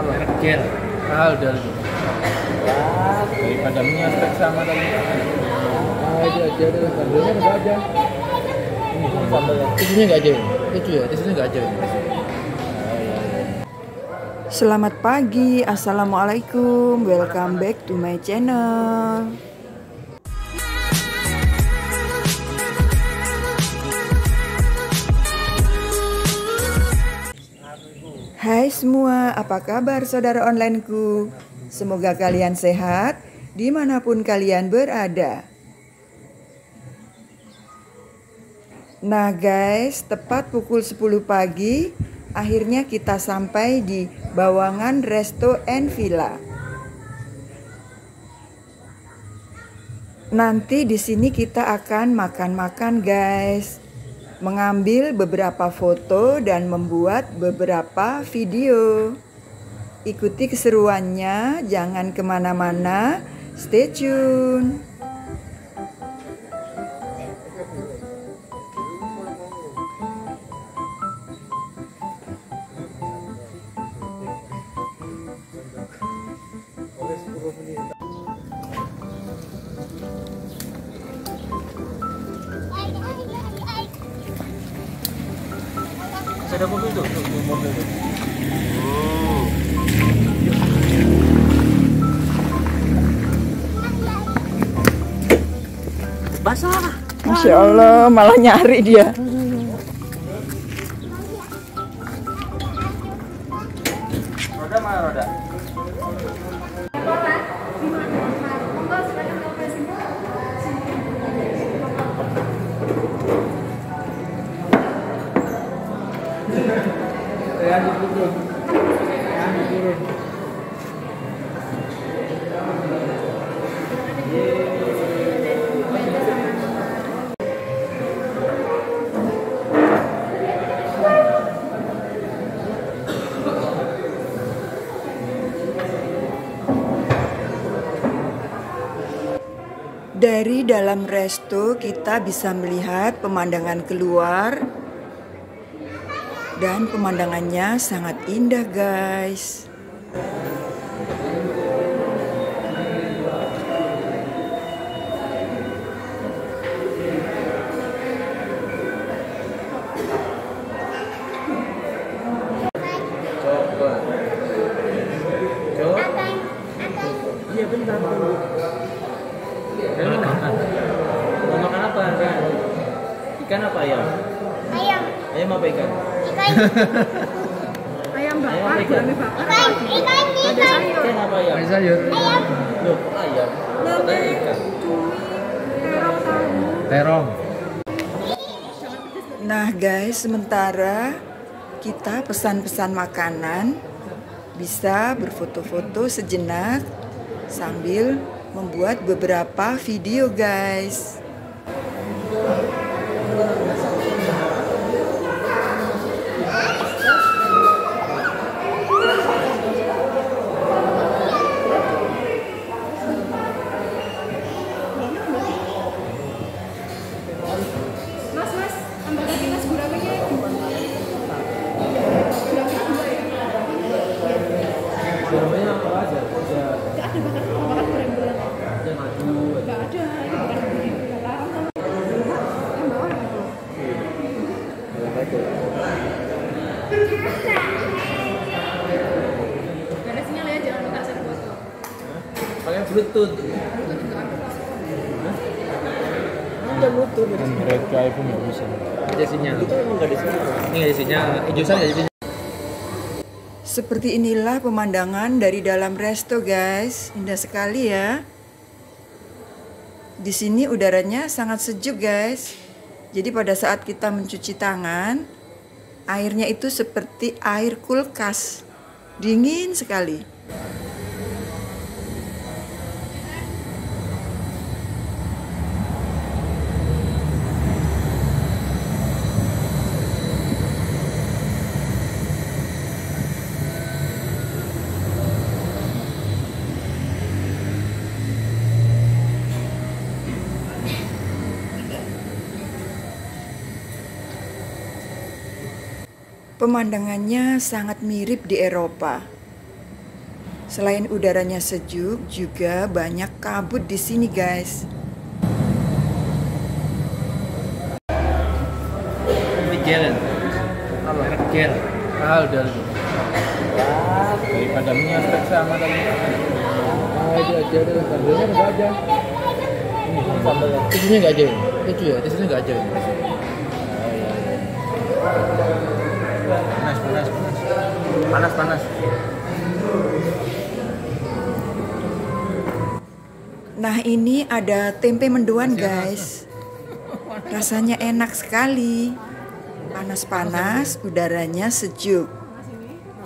merek gel ah udah. Ah, daripada sama tadi. Itu aja deh. Sambelnya enggak aja. Ini sambelnya. tisunya nggak aja itu ya tisunya nggak aja Selamat pagi, Assalamualaikum. Welcome back to my channel Hai semua, apa kabar saudara onlineku? Semoga kalian sehat di mana pun kalian berada Nah guys, tepat pukul 10 pagi Akhirnya kita sampai di Bawangan Resto and Villa. Nanti di sini kita akan makan-makan, guys. Mengambil beberapa foto dan membuat beberapa video. Ikuti keseruannya, jangan ke mana-mana. Stay tune. Ada mobil tuh tuh mobil tuh basah Masya Allah, malah nyari dia. Dalam resto kita bisa melihat pemandangan keluar dan pemandangannya sangat indah guys. Ayam ayam bakar ikan gulami bakar Ikan. Ikan. ada Ikan. sayur ikan apa ayam sayur. loh ayam ikan terong tahu Terong. Nah guys, sementara kita pesan-pesan makanan bisa berfoto-foto sejenak sambil membuat beberapa video guys. mas mas tambah lagi mas gulaminya dua gulaminya dua ya namanya apa aja ada nggak ada bakar bakar goreng goreng ada madu nggak ada ini bukan goreng nggak larang sama yang bawah yang bawah Gak ada sinyal ya jangan lupa kasih foto pakai bluetooth ada bluetooth Mereka iPhone nggak bisa. ada sinyal itu emang nggak ada sinyal ini nggak ada ada sinyal Seperti inilah pemandangan dari dalam resto guys. Indah sekali ya. Di sini udaranya sangat sejuk guys. Jadi pada saat kita mencuci tangan, airnya itu seperti air kulkas. Dingin sekali. Pemandangannya sangat mirip di Eropa. Selain udaranya sejuk, juga banyak kabut di sini, guys. Di jalan. Apa? Gel. Ah, udah. Daripada menyetrek sama tadi. Ah, itu aja udah sambalnya enggak aja. Ini sambalnya. Enggak aja. Itu ya, enggak aja. Panas, panas, panas. Panas, panas. Nah, ini ada tempe mendoan, guys. Rasanya enak sekali. Panas-panas, udaranya sejuk.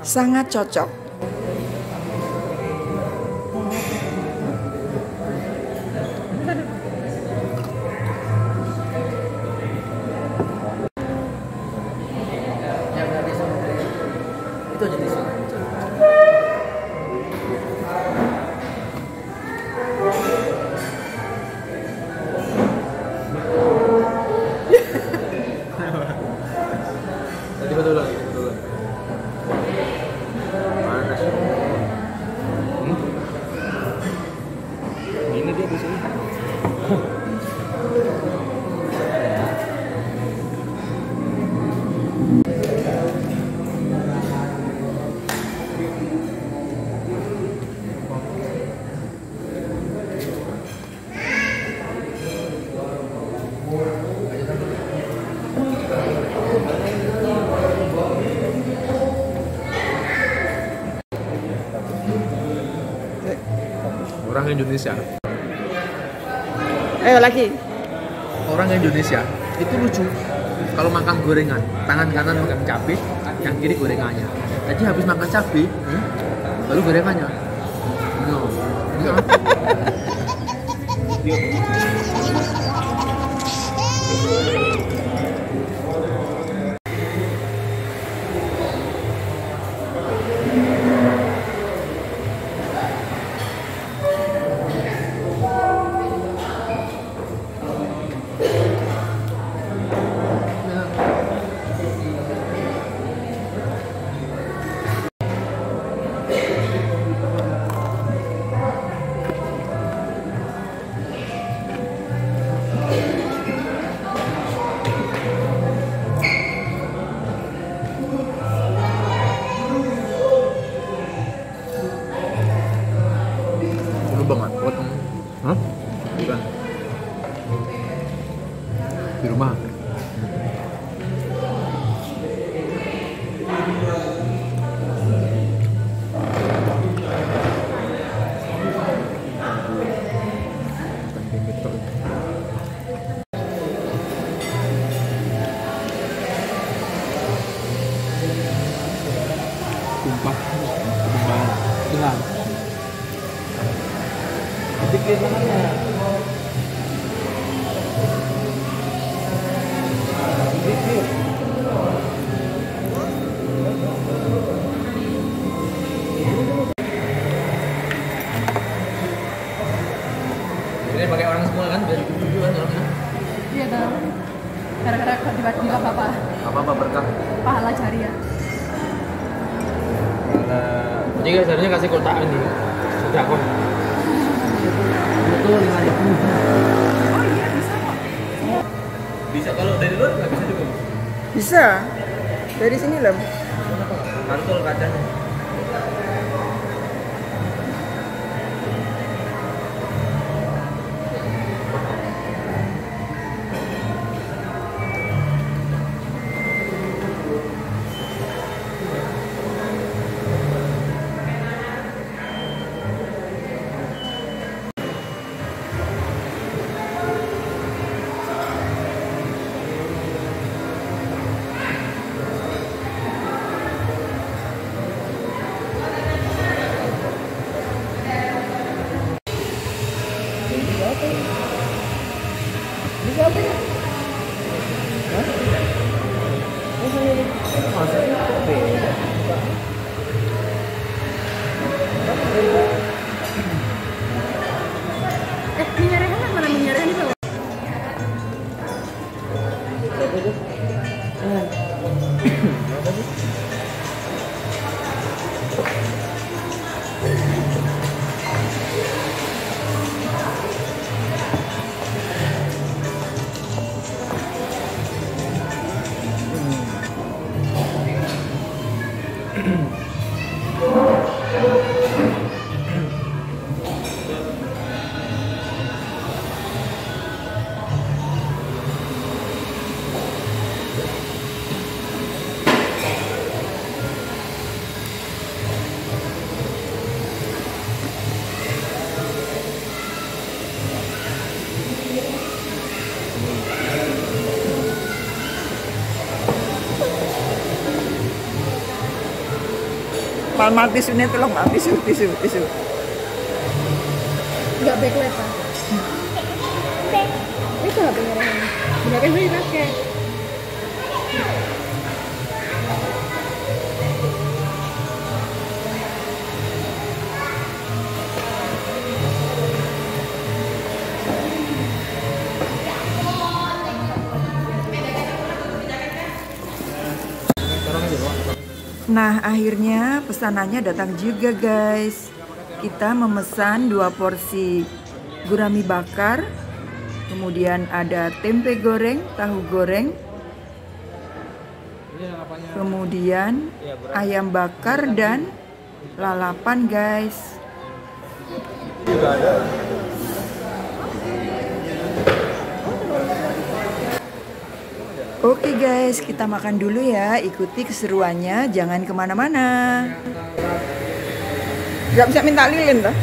Sangat cocok. Orang Indonesia. Ayo lagi. Orang Indonesia itu lucu. Kalau makan gorengan, tangan kanan makan cabai, yang kiri gorengannya. Jadi habis makan cabai, hmm, baru gorengannya. No. No. Dikit tangannya. Dikit. Ini pakai orang semua kan dari dulu kan orangnya. Iya dong. Gara-gara tiba-tiba bapak Apa apa berkah. pahala jariah. Jadi seharusnya kasih kotak ini. Bisa. Dari sini loh. Mal mal tisu ini tolong mal tisu tisu tisu. Nggak backlight pak. Itu HP-nya Rehan. Bener kan dipakai. Sekarang Nah, akhirnya pesanannya datang juga, guys. Kita memesan dua porsi gurami bakar, kemudian ada tempe goreng, tahu goreng, kemudian ayam bakar dan lalapan, guys. Oke guys, kita makan dulu ya. Ikuti keseruannya, jangan ke mana-mana. Gak bisa minta lilin toh?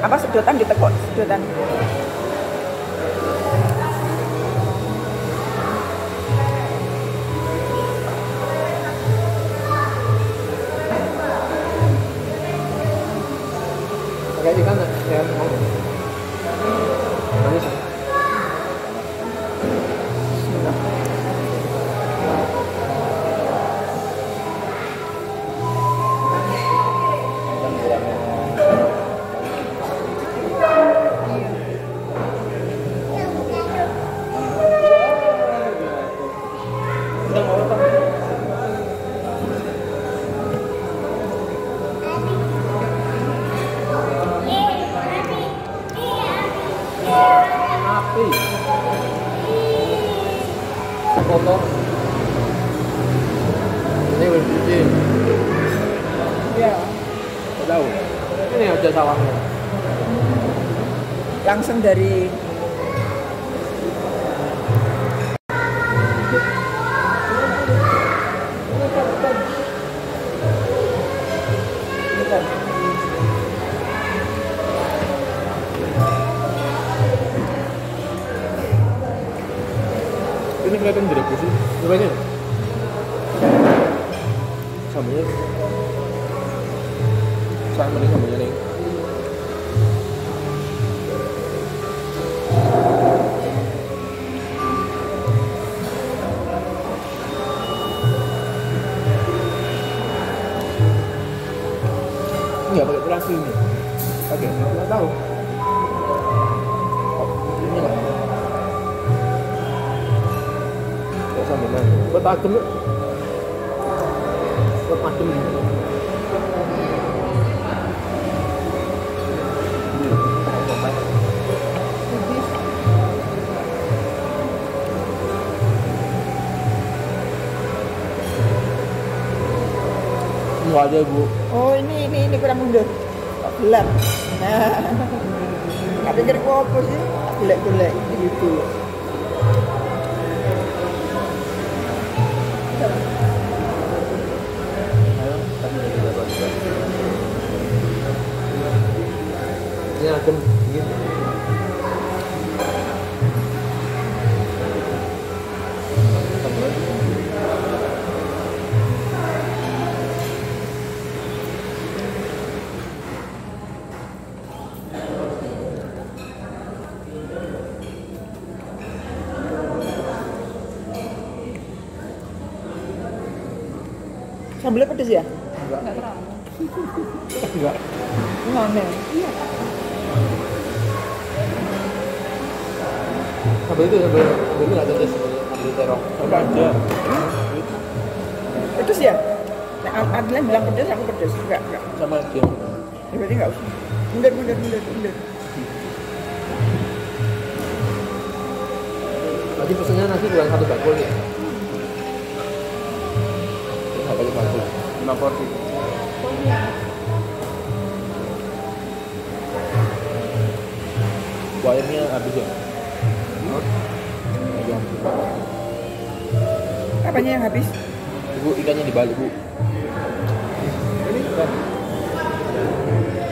Apa sedotan ditekuk sedotan. adem tetep adem Enggak ada bu. Oh ini ini ini kurang mundur. Gelap. Nah. Kau pikir kau apa sih? Gelap gelap gitu. Ini adem gitu. Tambah lagi. Sambelnya pedes ya? Itu sambal sambal itu nggak ada tes sambal terong. Aja. Pedes ya? Nah, Ad- Adlan bilang pedes, aku pedes. Enggak, enggak. Sama aja. Ya, berarti enggak usah. Mundur, mundur, mundur, mundur. Tadi pesennya nasi bukan satu bakul nih. Nggak pakai bakul. Lima porsi. Wayarnya habis ya? Ayam. Apanya yang habis? Ibu ikannya dibalik bu. Ini ikan.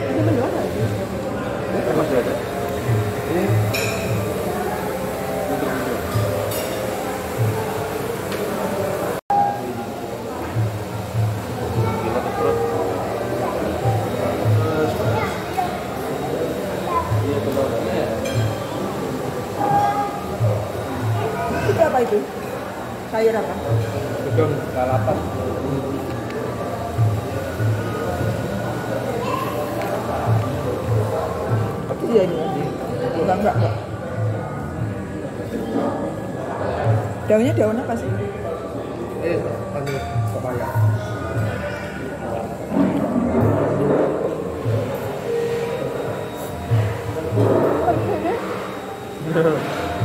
Ini masih ada. Daunnya daun apa sih? Eh, anu pepaya.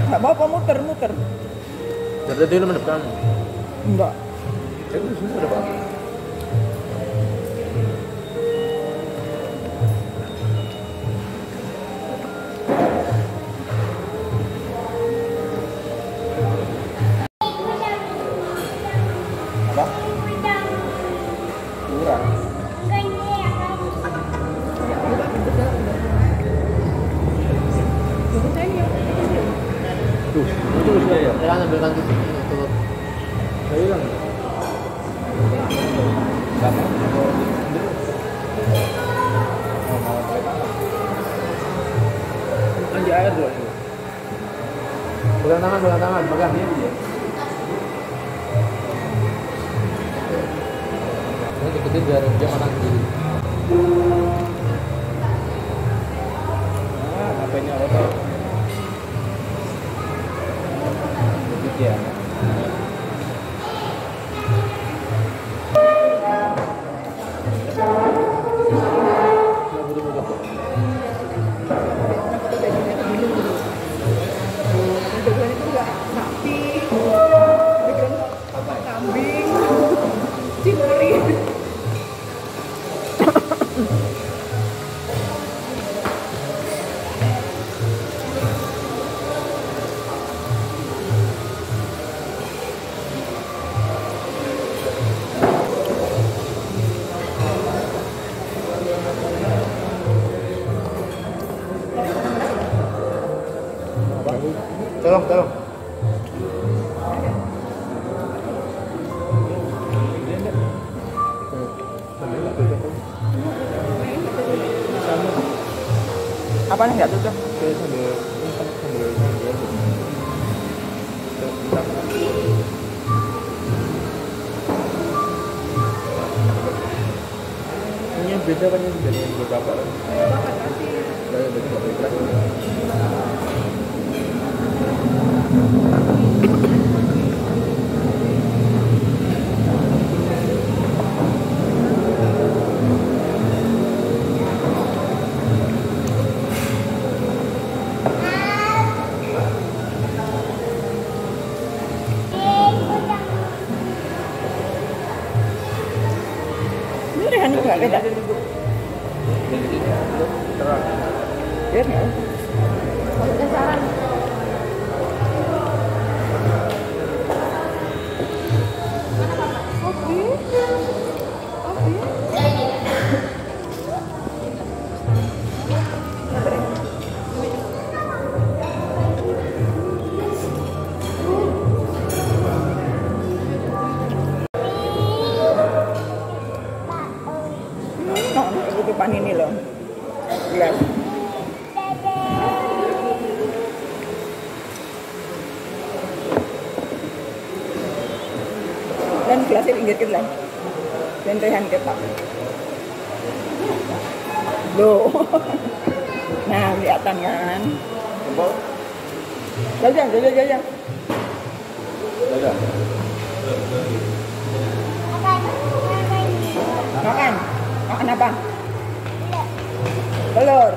Enggak mau apa muter-muter? Dari tadi lu mendepan. Enggak. Ada apa? Apa? beda. Beda. dikit lah. Lentihan kita lo nah kelihatan kan? Jempol. Jajan jajan jajan. Jajan. Makan. Makan apa? Telur.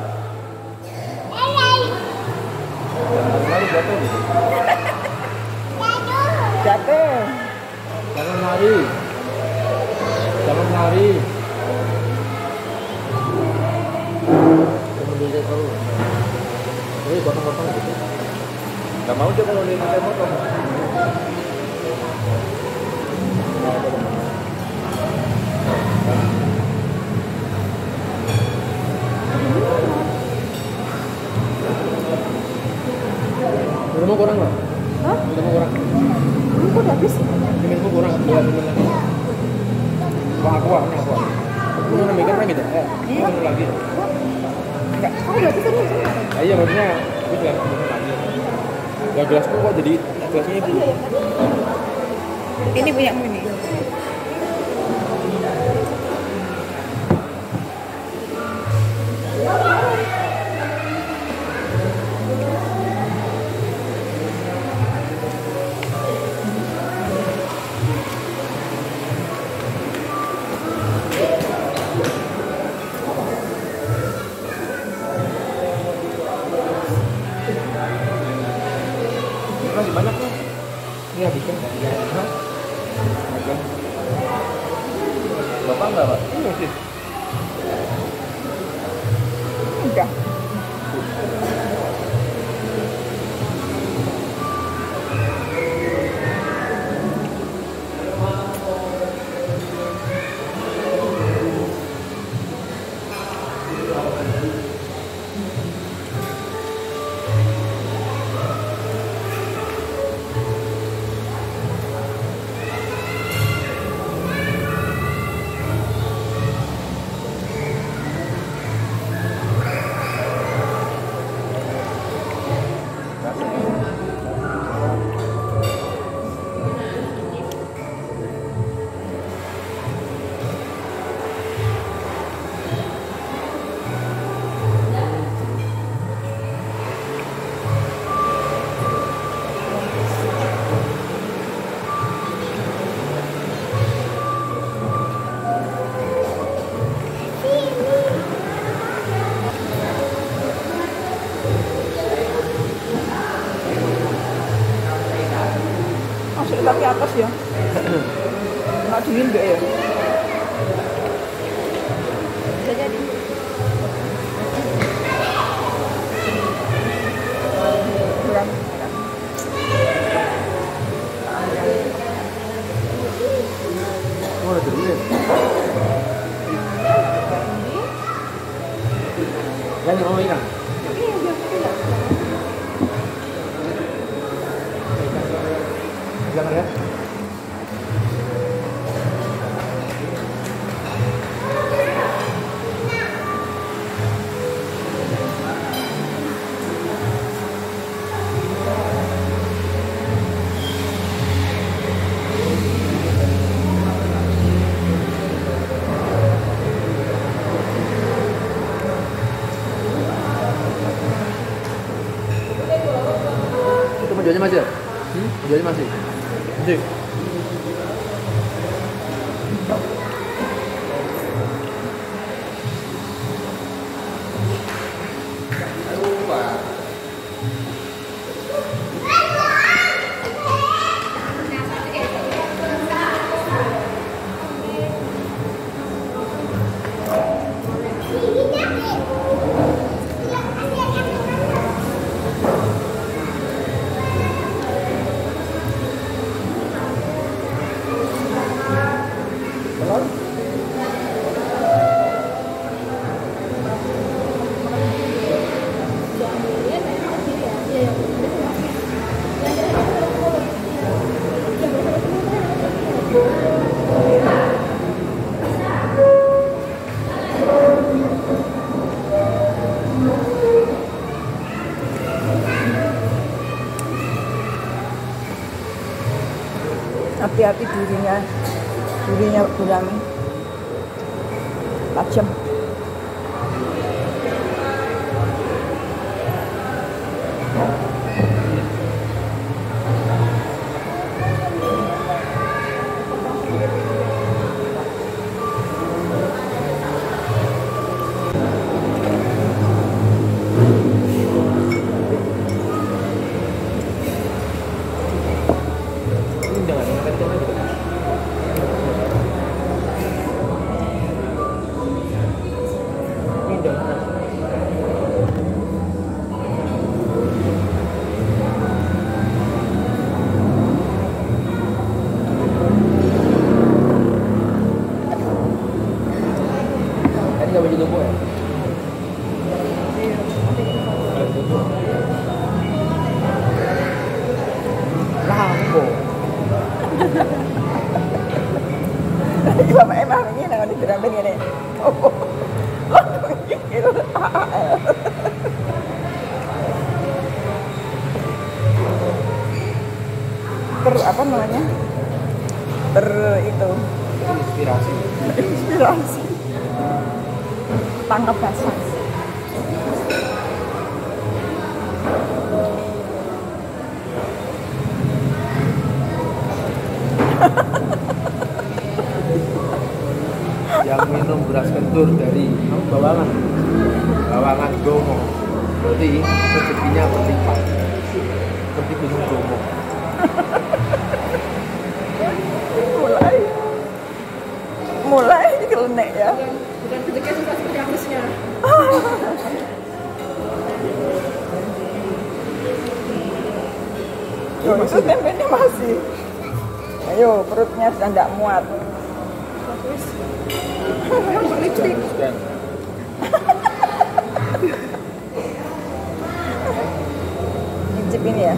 Videonya masih ya? Hmm? Masih? Masih. Hati-hati durinya, durinya gurami. Tajam. Ter itu Inspirasi. inspirasi. Tangkap basah. yang minum beras kentur dari bawangan bawangan Bromo berarti rezekinya berlimpah seperti gunung Bromo kelenek ya. bukan bentuknya suka seperti harusnya Yo, itu tempenya masih. Ayo, perutnya sudah tidak muat. bagus memang berlipstick dan Icip ini ya.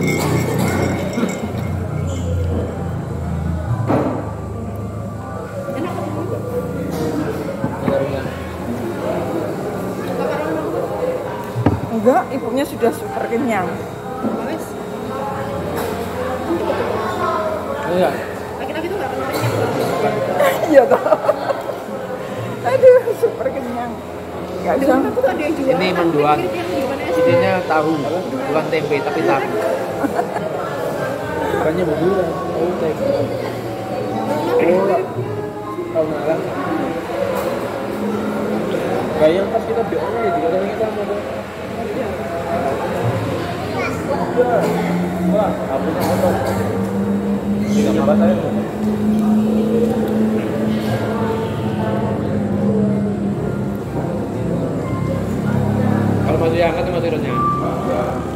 Enggak, ibunya sudah super kenyang. Iya. Laki-laki tuh gak pernah kenyang Iya toh. Aduh, super kenyang. Di yang jual. Ini di mana SD. idenya tahu. Bukan tempe tapi tahu. Bukannya bubur tahu tempe. Oh tahu nalang kayak yang pas kita ya juga ada kita mau tuh wah nak potong ini nggak saya kalau masih itu masih renyah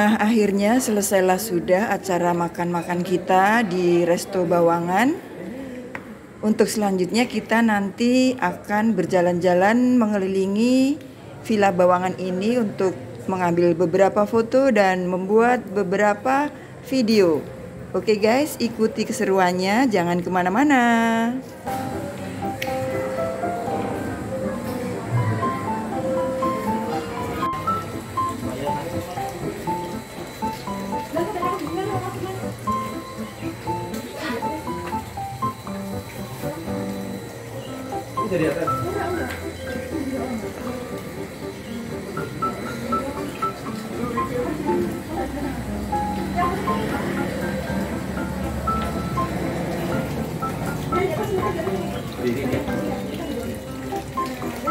Nah, akhirnya selesailah sudah acara makan-makan kita di Resto Bawangan. Untuk selanjutnya kita nanti akan berjalan-jalan mengelilingi Villa Bawangan ini untuk mengambil beberapa foto dan membuat beberapa video. Oke guys, ikuti keseruannya, jangan ke mana-mana.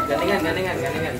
Gandengan gandengan gandengan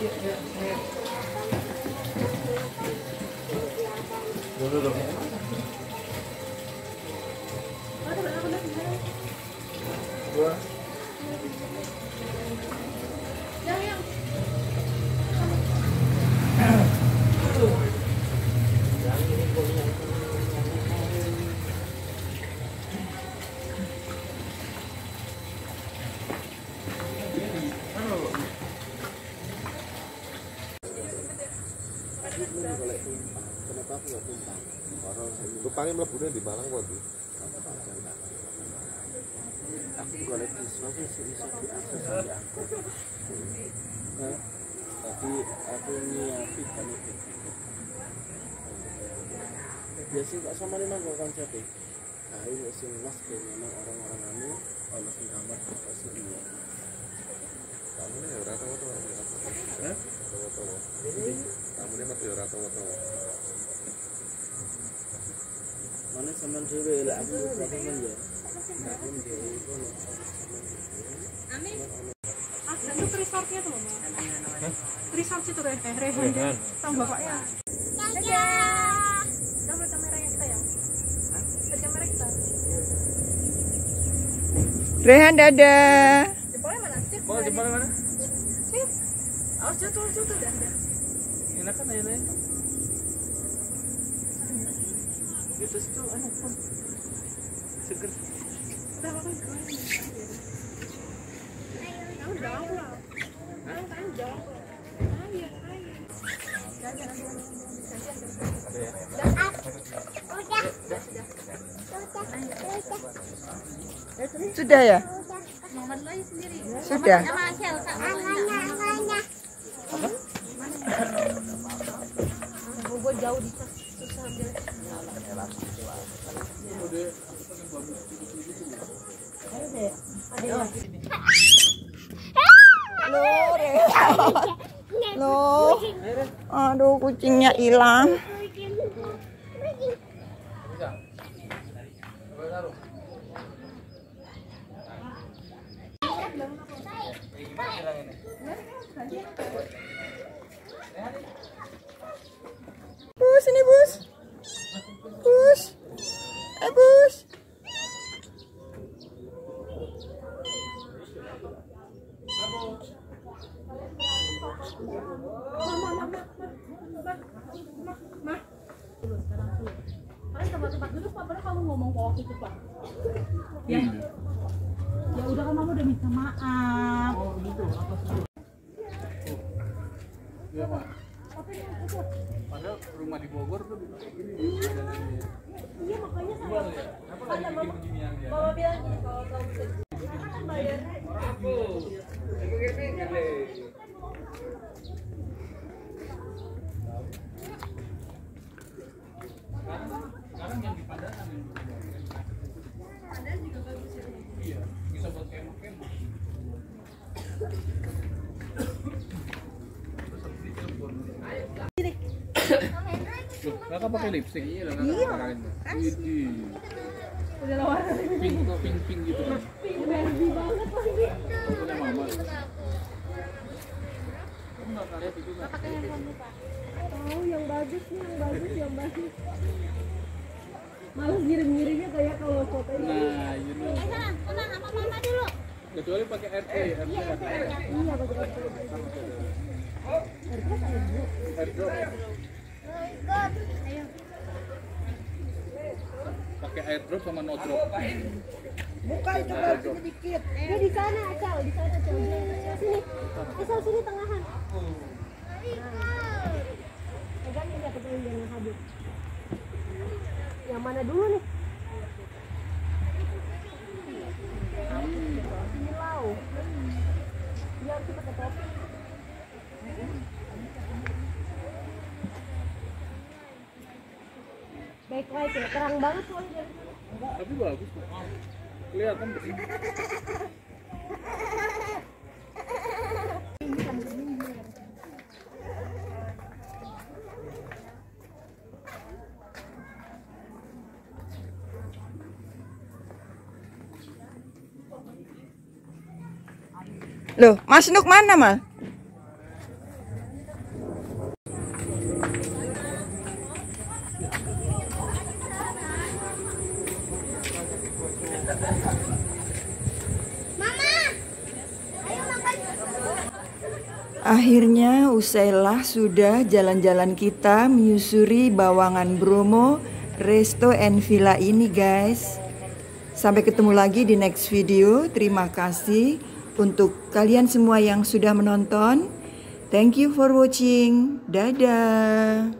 dulu dong dua Rupanya mlebune di Malang kok, Di? aku golek siswa sih sih bisa diakses aku. Tapi aku nyiapin kan itu biasa kok sama ini kok konsepnya nah ini sing mas kayak memang orang-orang anu ono sing amat apa sih iya Kamu ini ya ora tahu-tahu. Hah? Tahu-tahu. Kamu ini mati ora tahu-tahu. Mana sama dhewe lek aku kan ya Ada tuh resortnya tuh mama. Resort itu Reh, eh Rehan. Sama bapaknya. Dadah. Kamu kameranya kita ya? Kamera kita. Rehan dadah. Jempolnya mana? Sip. oh jempolnya mana. Awas jatuh, jatuh enak kan tuh Sudah ya? Sudah. Sama Acel, Kak. Gue jauh di susah dia. Loh, Rehan. Loh. Aduh, kucingnya hilang. Bus, ini bus. Bus. Eh, bus. Kalian tempat-tempat duduk Pak, padahal kamu ngomong kok waktu itu Pak. Ya. Ya udah kan mama udah minta maaf. Iya, Pak. Padahal rumah di Bogor tuh ini ada dari Iya makanya saya ada mama mama bilang gini kalau kamu bisa kan bayarnya aku. Aku gini gini. Sekarang yang di Padangan yang Padan juga bagus ya. Iya, bisa buat kemah-kemah. Loh, kakak pakai lipstick? Iya kakak pakai Widih. udah lawar Pink, kok pink-pink gitu kan? Barbie banget lagi. Punya mama. Kamu nggak pernah lihat itu? Pakai handphone lupa. Tahu yang bagus nih, yang bagus, yang bagus. Malah ngirim-ngirimnya kayak kalau foto ini. Nah, you know. Mama, sama mama dulu. Kecuali pakai RT, RT kan? Iya, pakai Airdrop. Pakai airdrop sama no drop. Buka itu baru sedikit. Dia di sana, Acal, di sana, Acal. Sini. Acal sini tengahan. Pegang ini aku pengen jangan habis. Yang mana dulu nih? Silau. Dia harus pakai topi. Baik-baik ya, terang banget soalnya dari sini. Tapi bagus kok. Kelihatan bersih. Loh, Mas Nuk mana, Mal? Akhirnya usailah sudah jalan-jalan kita menyusuri Bawangan Bromo Resto and Villa ini guys. Sampai ketemu lagi di next video. Terima kasih untuk kalian semua yang sudah menonton. Thank you for watching. Dadah.